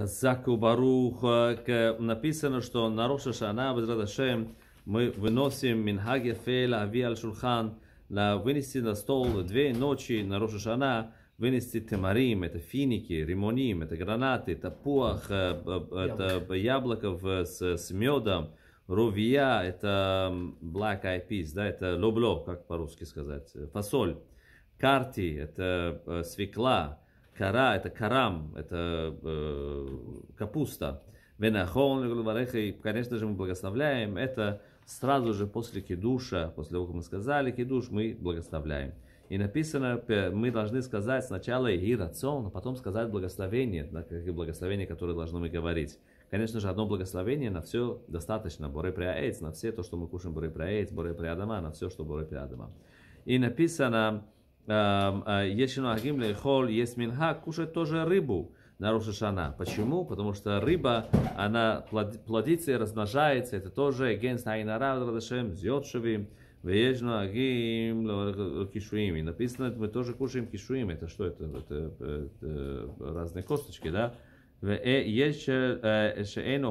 Хазаку Барух, э, написано, что на Роша Шана, Безрадашем, мы выносим Минхаги Фейла Ави Аль Шулхан, на, вынести на стол две ночи на Роша Шана, вынести темарим, это финики, римоним, это гранаты, это пуах, э, это яблоко. с, с медом, рувия, это black eyed peas, да, это лобло, как по-русски сказать, фасоль, карти, это свекла, Кара – это карам, это э, капуста. Венахон, конечно же, мы благословляем. Это сразу же после кидуша, после того, как мы сказали кидуш, мы благословляем. И написано, мы должны сказать сначала и рацион, а потом сказать благословение, как благословение, которое должны мы говорить. Конечно же, одно благословение на все достаточно. Боре приаэйц, на все то, что мы кушаем боре приаэйц, боре приадама, на все, что боре приадама. И написано, если Агим Лехол есть минха, кушать тоже рыбу на Рошашана. Почему? Потому что рыба, она плодится и размножается. Это тоже against Айнара, Радашем, Зьотшевим, Веежну Агим Кишуим. И написано, мы тоже кушаем кишуим. Это что? Это, это, это разные косточки, да? Есть Шеэн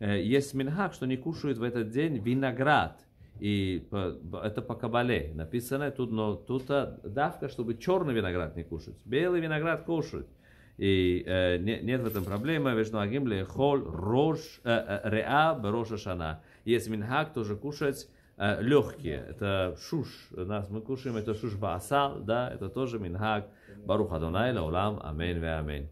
есть минхак, что не кушают в этот день виноград. И это по кабале написано тут, но тут давка, чтобы черный виноград не кушать. Белый виноград кушать. И э, нет, нет в этом проблемы. Вежну агимле хол рож э, э, реа бероша шана. Есть минхак тоже кушать э, легкие. Это шуш. Нас мы кушаем, это шуш баасал, да, это тоже минхак. Барух Адонай, лаулам, амин ве амин.